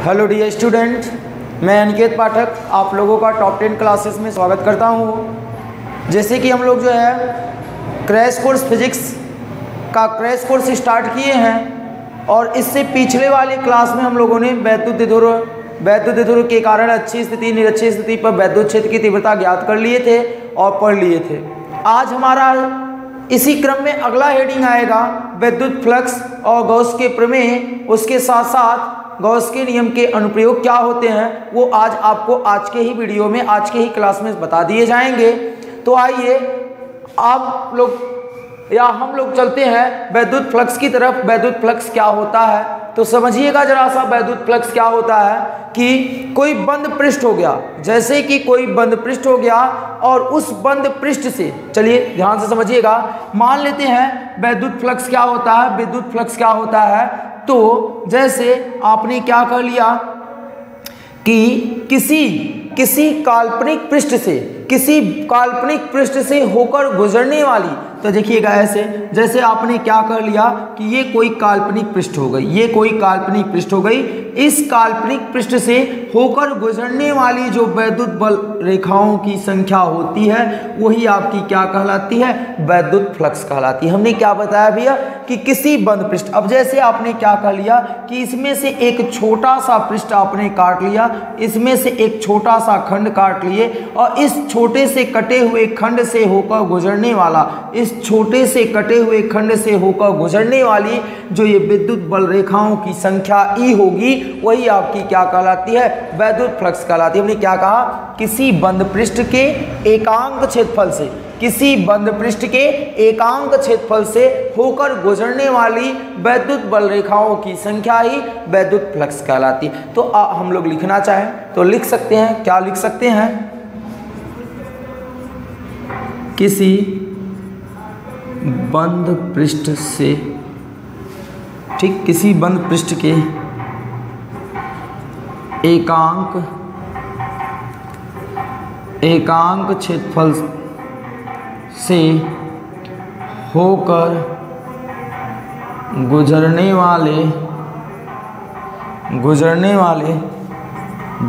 Hello dear student, मैं अनिकेत पाठक आप लोगों का टॉप टेन क्लासेस में स्वागत करता हूँ। जैसे कि हम लोग जो है क्रैश कोर्स फिजिक्स का क्रैश कोर्स स्टार्ट किए हैं और इससे पिछले वाले क्लास में हम लोगों ने वैद्युत धुर वैद्युत धुर के कारण अच्छी स्थिति, निरक्षी स्थिति पर वैद्युत क्षेत्र की तीव्रता ज्ञात कर लिए थे और पढ़ लिए थे। आज हमारा इसी क्रम में अगला हेडिंग आएगा, वैद्युत फ्लक्स और गौस के प्रमेय, उसके साथ साथ गौस के नियम के अनुप्रयोग क्या होते हैं, वो आज आपको आज के ही वीडियो में, आज के ही क्लास में बता दिए जाएँगे। तो आइए, आप लोग, या हम लोग चलते हैं वैद्युत फ्लक्स की तरफ़। वैद्युत फ्लक्स क्या होता है? तो समझिएगा जरा सा वैद्युत फ्लक्स क्या होता है कि कोई बंद पृष्ठ हो गया, जैसे कि कोई बंद पृष्ठ हो गया, और उस बंद पृष्ठ से, चलिए ध्यान से समझिएगा। मान लेते हैं, वैद्युत फ्लक्स क्या होता है? विद्युत फ्लक्स क्या होता है? तो जैसे आपने क्या कर लिया कि किसी किसी काल्पनिक पृष्ठ से किसी काल्पनिक पृष्ठ से होकर गुजरने वाली तो देखिएगा ऐसे, जैसे आपने क्या कर लिया कि ये कोई काल्पनिक पृष्ठ हो गई, ये कोई काल्पनिक पृष्ठ हो गई, इस काल्पनिक पृष्ठ से होकर गुजरने वाली जो वैद्युत बल रेखाओं की संख्या होती है, वही आपकी क्या कहलाती है? वैद्युत फ्लक्स कहलाती है। हमने क्या बताया भैया कि किसी बंद पृष्ठ, अब जैसे आपने क्या कर लिया कि इसमें से एक छोटा सा पृष्ठ आपने काट लिया, इसमें से एक छोटा सा खंड काट लिए, और इस छोटे से कटे हुए खंड से होकर गुजरने वाला इस छोटे से कटे हुए खंड से होकर गुजरने वाली जो ये विद्युत बल रेखाओं की संख्या ई होगी वही आपकी क्या कहलाती है? वैद्युत फ्लक्स कहलाती है। हमने क्या कहा? किसी बंद पृष्ठ के एकांक क्षेत्रफल से किसी बंद पृष्ठ के एकांक क्षेत्रफल से होकर गुजरने वाली वैद्युत बल रेखाओं की संख्या ही वैद्युत फ्लक्स कहलाती। है तो आ, हम लोग लिखना चाहें तो लिख सकते हैं। क्या लिख सकते हैं? किसी बंद पृष्ठ से, ठीक किसी बंद पृष्ठ के एकांक एकांक क्षेत्रफल से होकर गुजरने वाले गुजरने वाले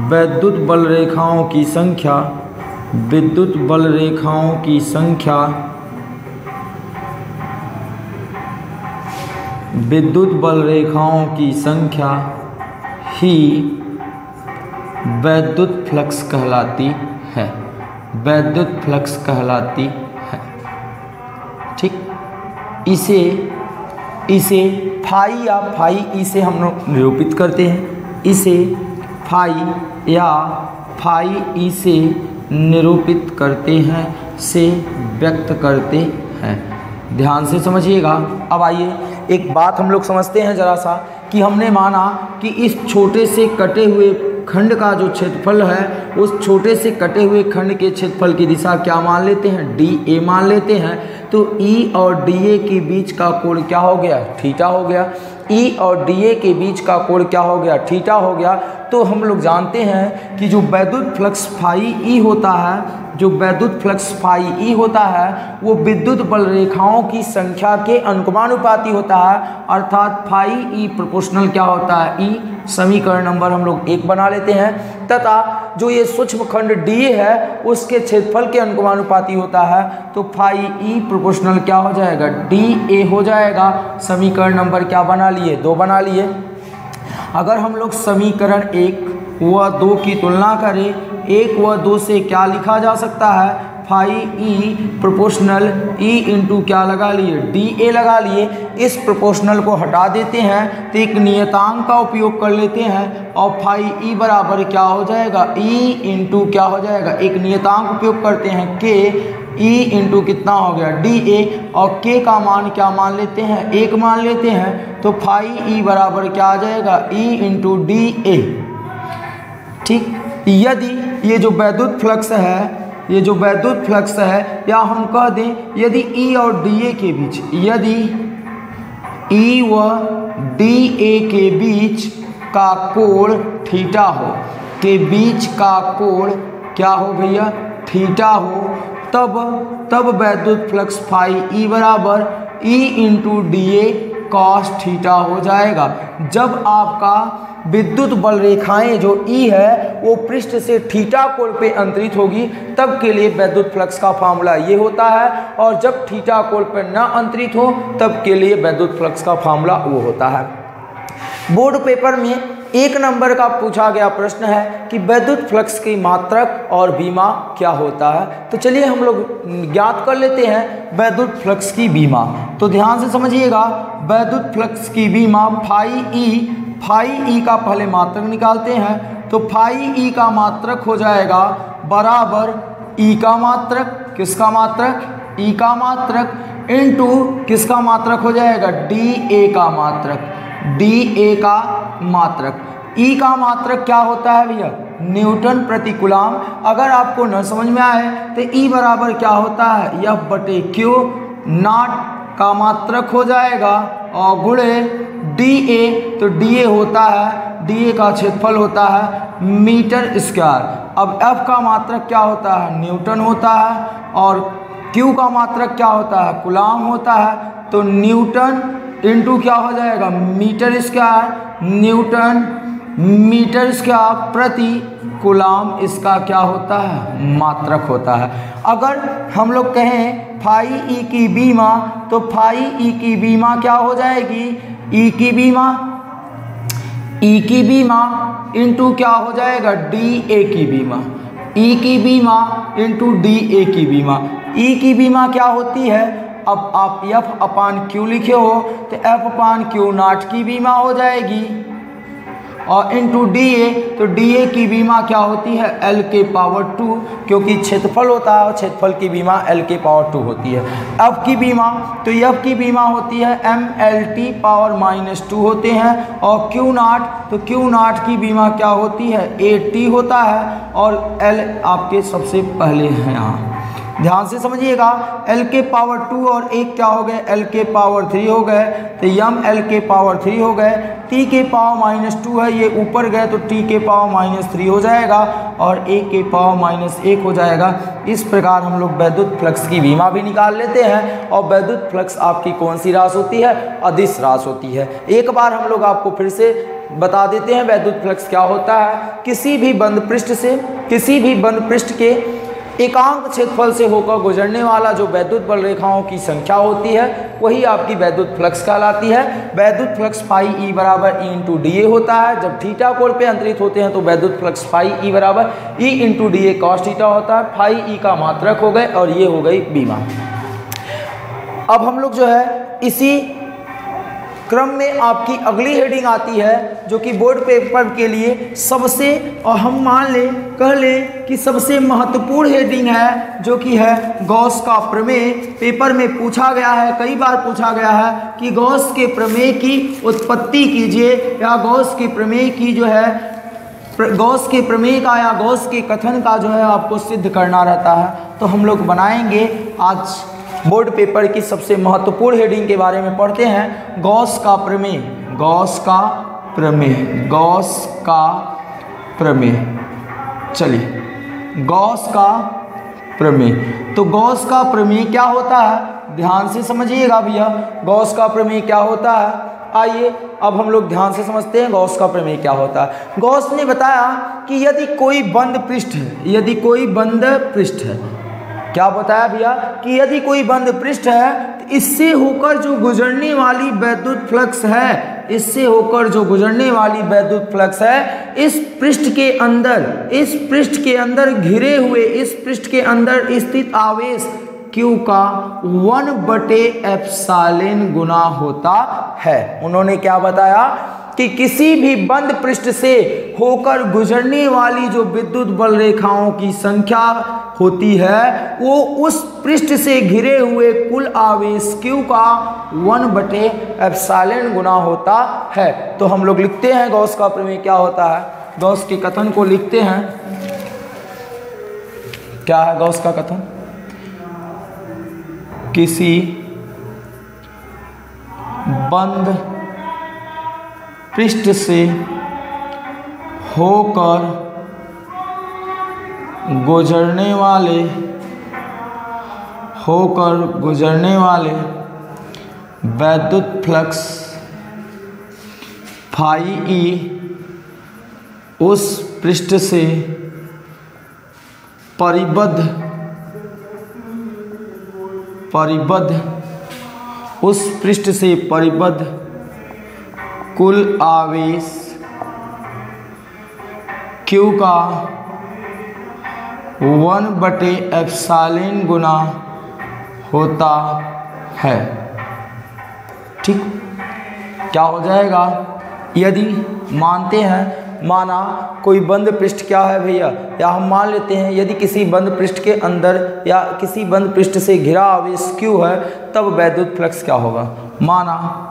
विद्युत बल रेखाओं की संख्या विद्युत बल रेखाओं की संख्या। विद्युत बल रेखाओं की संख्या ही वैद्युत फ्लक्स कहलाती है। वैद्युत फ्लक्स कहलाती है। ठीक? इसे इसे फाई या फाई इसे हम लोग निरूपित करते हैं। इसे फाई या फाई इसे निरूपित करते हैं, से व्यक्त करते हैं। ध्यान से समझिएगा। अब आइए, एक बात हम लोग समझते हैं ज़रा सा कि हमने माना कि इस छोटे से कटे हुए खंड का जो क्षेत्रफल है, उस छोटे से कटे हुए खंड के क्षेत्रफल की दिशा क्या मान लेते हैं? डी ए मान लेते हैं। तो ई e और डी ए के बीच का कोण क्या हो गया? थीटा हो गया। ई e और डी ए के बीच का कोण क्या हो गया? थीटा हो गया। तो हम लोग जानते हैं कि जो वैद्युत फ्लक्स फाई ई होता है, जो वैद्युत फ्लक्स फाई ई होता है, वो विद्युत बल रेखाओं की संख्या के अनुपाती होता है। अर्थात फाई ई प्रोपोर्शनल क्या होता है? ई समीकरण नंबर हम लोग एक बना लेते हैं। तथा जो ये सूक्ष्म खंड डी है, उसके क्षेत्रफल के अनुपाती होता है तो फाई ई प्रोपोर्शनल क्या हो जाएगा? डी ए हो जाएगा। समीकरण नंबर क्या बना लिए? दो बना लिए। अगर हम लोग समीकरण एक व दो की तुलना करें, एक व दो से क्या लिखा जा सकता है? Five E proportional E into क्या लगा लिए? डी ए लगा लिए। इस प्रोपोर्शनल को हटा देते हैं तो एक नियतांक का उपयोग कर लेते हैं, और फाइव ई बराबर क्या हो जाएगा? ई इंटू क्या हो जाएगा? एक नियतांक उपयोग करते हैं के ई इंटू कितना हो गया? D A. और के का मान क्या मान लेते हैं? एक मान लेते हैं तो फाइव ई बराबर क्या आ जाएगा? E into D A. ठीक? यदि ये जो वैद्युत फ्लक्स है ये जो वैद्युत फ्लक्स है, या हम कह दें यदि ई और डी ए के बीच, यदि ई व डी ए के बीच का कोण थीटा हो, के बीच का कोण क्या हो भैया? थीटा हो, तब तब वैद्युत फ्लक्स फाई ई बराबर E into D A cos theta हो जाएगा। जब आपका विद्युत बल रेखाएँ जो ई e है, वो पृष्ठ से थीटा कोण पे अंतरित होगी, तब के लिए वैद्युत फ्लक्स का फार्मूला ये होता है। और जब थीटा कोण पर ना अंतरित हो, तब के लिए वैद्युत फ्लक्स का फार्मूला वो होता है। बोर्ड पेपर में एक नंबर का पूछा गया प्रश्न है कि वैद्युत फ्लक्स की मात्रक और बीमा क्या होता है? तो चलिए हम लोग ज्ञात कर लेते हैं वैद्युत फ्लक्स की बीमा। तो ध्यान से समझिएगा, वैद्युत फ्लक्स की बीमा फाई ई फाई ई का पहले मात्रक निकालते हैं तो फाई ई का मात्रक हो जाएगा बराबर ई का मात्रक। किसका मात्रक? ई का मात्रक। इनटू किसका मात्रक हो जाएगा? डी ए का मात्रक। डी ए का मात्रक। ई का मात्रक क्या होता है भैया? न्यूटन प्रति गुलाम अगर आपको न समझ में आए तो ई बराबर क्या होता है? यह बटे क्यू नाट का मात्रक हो जाएगा, और गुड़े डी ए तो डी ए होता है डी ए का क्षेत्रफल होता है मीटर स्क्वायर। अब एफ़ का मात्रक क्या होता है? न्यूटन होता है, और क्यू का मात्रक क्या होता है? गुलाम होता है। तो न्यूटन इंटू क्या हो जाएगा? Metre square newton metre square प्रति कुलाम इसका क्या होता है? मात्रक होता है। अगर हम लोग कहें फाई ई की बीमा तो फाई ई की बीमा क्या हो जाएगी? ई की बीमा ई की बीमा इंटू क्या हो जाएगा? डी ए की बीमा। ई की बीमा इंटू डी ए की बीमा। ई की बीमा क्या होती है? अब आप एफ़ अपान क्यू लिखे हो तो एफ़ अपान क्यू नाट की बीमा हो जाएगी। और इंटू डी ए तो डी ए की बीमा क्या होती है? एल के पावर टू क्योंकि क्षेत्रफल होता है और क्षेत्रफल की बीमा एल के पावर टू होती है। एफ़ की बीमा तो एफ़ की बीमा होती है M L T power minus two होते हैं। और क्यू नाट तो क्यू नाट की बीमा क्या होती है? ए टी होता है, और एल आपके सबसे पहले हैं यहाँ। ध्यान से समझिएगा एल के पावर टू और एक क्या हो गए? एल के पावर थ्री हो गए। तो यम एल के पावर थ्री हो गए। टी के पावर माइनस टू है, ये ऊपर गए तो टी के पावर माइनस थ्री हो जाएगा और ए के पावर माइनस एक हो जाएगा। इस प्रकार हम लोग वैद्युत फ्लक्स की बीमा भी निकाल लेते हैं और वैद्युत फ्लक्स आपकी कौन सी रास होती है? अधिस रास होती है। एक बार हम लोग आपको फिर से बता देते हैं वैद्युत फ्लक्स क्या होता है। किसी भी बंद पृष्ठ से, किसी भी बंद पृष्ठ के एकांक क्षेत्रफल से होकर गुजरने वाला जो वैद्युत बल रेखाओं की संख्या होती है, वही आपकी वैद्युत फ्लक्स कहलाती है। वैद्युत फ्लक्स फाई ई बराबर ई इंटू डी ए होता है। जब थीटा कोण पे अंतरित होते हैं तो वैद्युत फ्लक्स फाई ई बराबर E into D A cos theta होता है। फाई ई का मात्रक हो गए और ये हो गई बीमा। अब हम लोग जो है, इसी क्रम में आपकी अगली हेडिंग आती है, जो कि बोर्ड पेपर के लिए सबसे, और हम मान लें, कह लें कि सबसे महत्वपूर्ण हेडिंग है, जो कि है गौस का प्रमेय। पेपर में पूछा गया है, कई बार पूछा गया है, कि गौस के प्रमेय की उत्पत्ति कीजिए, या गौस के प्रमेय की जो है गौस के प्रमेय का, या गौस के कथन का जो है, आपको सिद्ध करना रहता है। तो हम लोग बनाएँगे आज बोर्ड पेपर की सबसे महत्वपूर्ण हेडिंग के बारे में पढ़ते हैं। गौस का प्रमेय, गौस का प्रमेय, गौस का प्रमेय। चलिए, गौस का प्रमेय। तो गौस का प्रमेय क्या होता है? ध्यान से समझिएगा भैया, गौस का प्रमेय क्या होता है? आइए, अब हम लोग ध्यान से समझते हैं गौस का प्रमेय क्या होता है। गौस ने बताया कि यदि कोई बंद पृष्ठ है, यदि कोई बंद पृष्ठ है क्या बताया भैया? कि यदि कोई बंद पृष्ठ है तो इससे होकर जो गुजरने वाली वैद्युत फ्लक्स है, इससे होकर जो गुजरने वाली वैद्युत फ्लक्स है, इस पृष्ठ के अंदर, इस पृष्ठ के अंदर घिरे हुए, इस पृष्ठ के अंदर स्थित आवेश क्यू का वन बटे एप्सालिन गुना होता है। उन्होंने क्या बताया? कि किसी भी बंद पृष्ठ से होकर गुजरने वाली जो विद्युत बल रेखाओं की संख्या होती है, वो उस पृष्ठ से घिरे हुए कुल आवेश क्यू का वन बटे एप्साइलन गुना होता है। तो हम लोग लिखते हैं गौस का प्रमेय, क्या होता है? गौस के कथन को लिखते हैं। क्या है गौस का कथन? किसी बंद पृष्ठ से होकर गुजरने वाले, होकर गुजरने वाले वैद्युत फ्लक्स फाई ई उस पृष्ठ से परिबद्ध परिबद्ध, उस पृष्ठ से परिबद्ध कुल आवेश क्यू का वन बटे एप्सालिन गुना होता है। ठीक? क्या हो जाएगा? यदि मानते हैं, माना कोई बंद पृष्ठ क्या है भैया? या हम मान लेते हैं, यदि किसी बंद पृष्ठ के अंदर या किसी बंद पृष्ठ से घिरा आवेश क्यू है, तब वैद्युत फ्लक्स क्या होगा? माना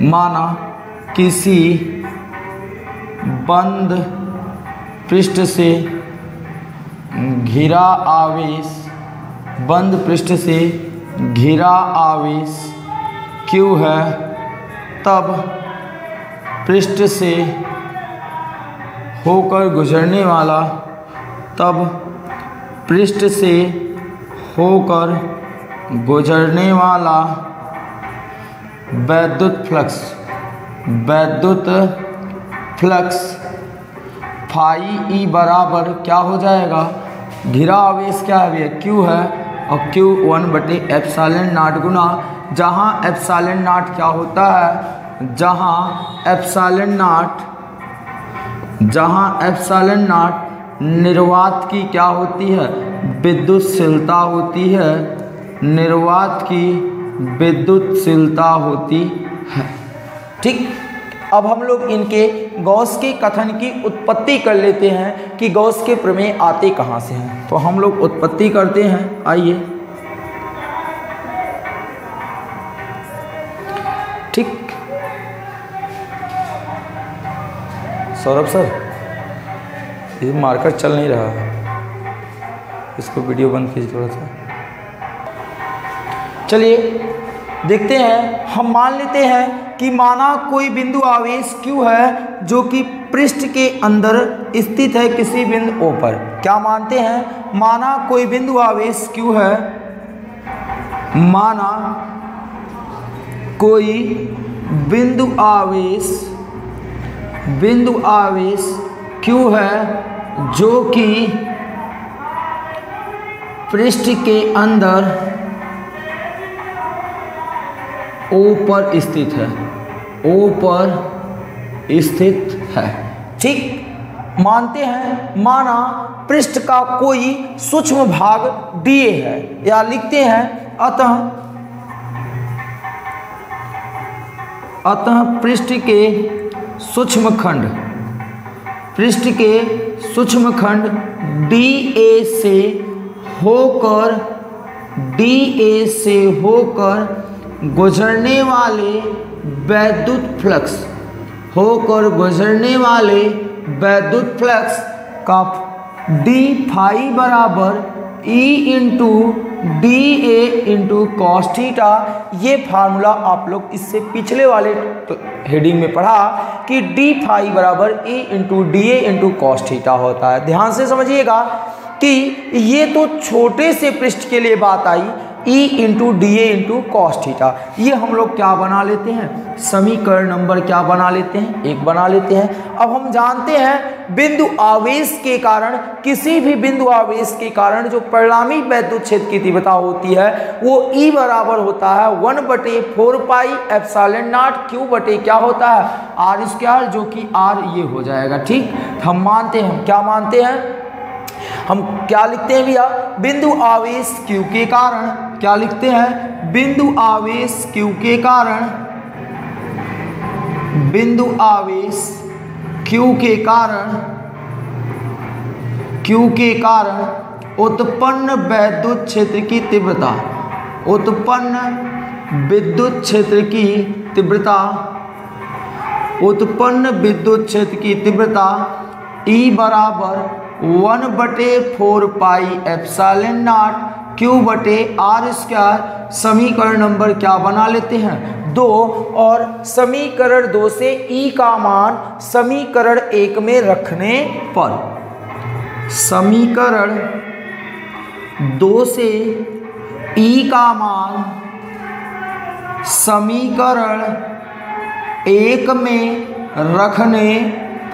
माना किसी बंद पृष्ठ से घिरा आवेश, बंद पृष्ठ से घिरा आवेश क्यों है? तब पृष्ठ से होकर गुजरने वाला, तब पृष्ठ से होकर गुजरने वाला वैद्युत फ्लक्स वैद्युत फ्लक्स फाई ई बराबर क्या हो जाएगा? घिरा आवेश क्या है क्यू है और क्यू वन बटे एप्सालन नाट गुना जहाँ एप्सालन नाट क्या होता है? जहाँ एप्सालन नाट जहाँ एप्सालन नाट निर्वात की क्या होती है? विद्युतशीलता होती है। निर्वात की विद्युतशीलता होती है। ठीक? अब हम लोग इनके गौस के कथन की उत्पत्ति कर लेते हैं कि गौस के प्रमेय आते कहाँ से हैं। तो हम लोग उत्पत्ति करते हैं। आइए। ठीक? सौरभ सर, ये मार्कर चल नहीं रहा है। इसको वीडियो बंद कीजिए थोड़ा सा। चलिए, देखते हैं। हम मान लेते हैं कि माना कोई बिंदु आवेश क्यू है, जो कि पृष्ठ के अंदर स्थित है किसी बिंदु ओ पर। क्या मानते हैं? माना कोई बिंदु आवेश क्यू है? माना कोई बिंदु आवेश बिंदु आवेश क्यू है, जो कि पृष्ठ के अंदर ओ पर स्थित है। ओ पर स्थित है। ठीक? मानते हैं, माना पृष्ठ का कोई सूक्ष्म भाग दिए है, या लिखते हैं, अतः अतः पृष्ठ के सूक्ष्म खंड, पृष्ठ के सूक्ष्म खंड डी ए से होकर डी ए से होकर गुजरने वाले वैद्युत फ्लक्स, होकर गुजरने वाले वैद्युत फ्लक्स का डी फाई बराबर E into D A into cos theta ये फार्मूला आप लोग इससे पिछले वाले हेडिंग में पढ़ा कि डी फाई बराबर E into D A into cos theta होता है। ध्यान से समझिएगा कि ये तो छोटे से पृष्ठ के लिए बात आई E into D A into cos theta ये हम लोग क्या बना लेते हैं? समीकरण नंबर क्या बना लेते हैं? एक बना लेते हैं। अब हम जानते हैं, बिंदु आवेश के कारण, किसी भी बिंदु आवेश के कारण जो परिणामी वैद्युत क्षेत्र की तीव्रता होती है, वो ई e बराबर होता है वन बटे four pi epsilon naught Q बटे क्या होता है? आर स्क्वायर जो कि आर ये हो जाएगा, ठीक? हम मानते हैं क्या मानते हैं? हम क्या लिखते हैं भैया? बिंदु आवेश क्यू के कारण। क्या लिखते हैं? बिंदु आवेश क्यू के कारण। बिंदु आवेश क्यू के कारण। क्यू के कारण उत्पन्न विद्युत क्षेत्र की तीव्रता। उत्पन्न विद्युत क्षेत्र की तीव्रता। उत्पन्न विद्युत क्षेत्र की तीव्रता E बराबर वन बटे four pi epsilon naught, Q बटे आर स्क्वायर, समीकरण नंबर क्या बना लेते हैं? दो, और समीकरण दो से ई का मान समीकरण एक में रखने पर। समीकरण दो से ई का मान समीकरण एक में रखने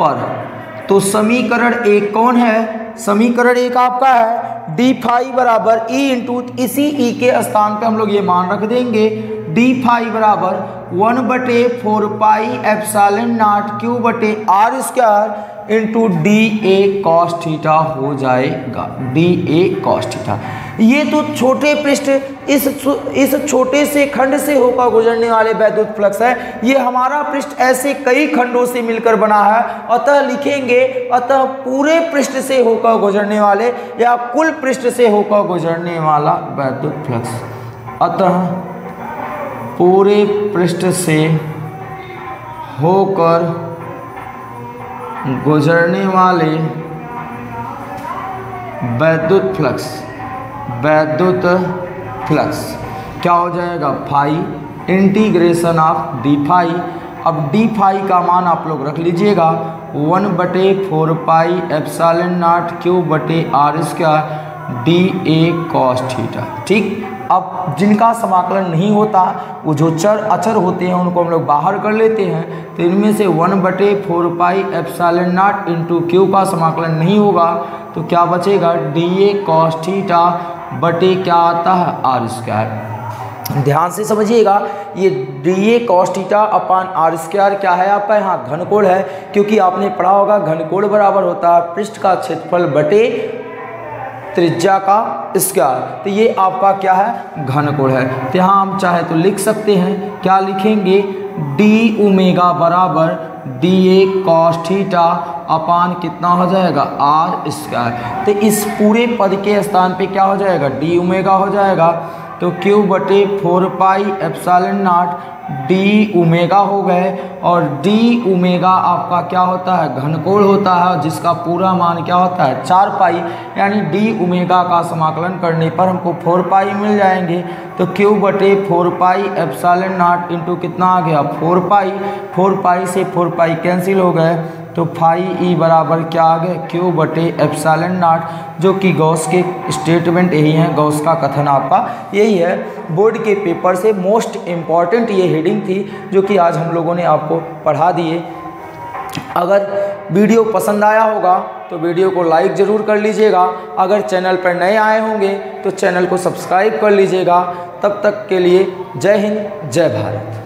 पर। तो समीकरण एक कौन है? समीकरण एक आपका है। डी फाइव बराबर ई इंटू इसी ई के स्थान पे हम लोग ये मान रख देंगे। डी फाइव बराबर वन बटे four pi epsilon naught Q बटे R square into D A cos हो जाएगा। डी ए कॉस ये तो छोटे पृष्ठ, इस इस छोटे से खंड से होकर गुजरने वाले वैद्युत फ्लक्स है। ये हमारा पृष्ठ ऐसे कई खंडों से मिलकर बना है। अतः लिखेंगे, अतः पूरे पृष्ठ से होकर गुजरने वाले या कुल पृष्ठ से होकर गुजरने वाला वैद्युत फ्लक्स। अतः पूरे पृष्ठ से होकर गुजरने वाले वैद्युत फ्लक्स वैद्युत फ्लक्स। क्या हो जाएगा? Phi, integration of D phi. अब डी फाई का मान आप लोग रख लीजिएगा। वन बटे four pi epsilon naught Q बटे R square D A cos theta. ठीक? अब जिनका समाकलन नहीं होता, वो जो चर अचर होते हैं, उनको हम लोग बाहर कर लेते हैं। तो इनमें से वन बटे four pi epsilon naught into Q का समाकलन नहीं होगा तो क्या बचेगा? डी ए कॉस थीटा बटे क्या आता है? आर स्क्वायर ध्यान से समझिएगा, ये D A cos theta upon R square क्या है आपका? यहाँ घनकोण है, क्योंकि आपने पढ़ा होगा घनकोण बराबर होता है पृष्ठ का क्षेत्रफल बटे त्रिज्या का स्क्वायर। तो ये आपका क्या है? घनकोण है। तो यहाँ हम चाहे तो लिख सकते हैं। क्या लिखेंगे? डी उमेगा बराबर डी ए कॉस्टीटा अपान कितना हो जाएगा? आर स्क्वायर तो इस पूरे पद के स्थान पे क्या हो जाएगा? डी उमेगा हो जाएगा। तो क्यू बटे four pi epsilon naught D omega हो गए और डी उमेगा आपका क्या होता है? घनकोण होता है जिसका पूरा मान क्या होता है? चार पाई, यानी डी उमेगा का समाकलन करने पर हमको फोर पाई मिल जाएँगे। तो क्यू बटे four pi epsilon naught into कितना आ गया? Four pi. फोर पाई से फोर पाई कैंसिल हो गए। तो फाई ई बराबर क्या आ गया क्यू बटे एप्सालन नाट, जो कि गौस के स्टेटमेंट यही हैं, गौस का कथन आपका यही है। बोर्ड के पेपर से मोस्ट इंपॉर्टेंट ये हेडिंग थी, जो कि आज हम लोगों ने आपको पढ़ा दिए अगर वीडियो पसंद आया होगा तो वीडियो को लाइक ज़रूर कर लीजिएगा। अगर चैनल पर नए आए होंगे तो चैनल को सब्सक्राइब कर लीजिएगा। तब तक के लिए जय हिंद, जय भारत।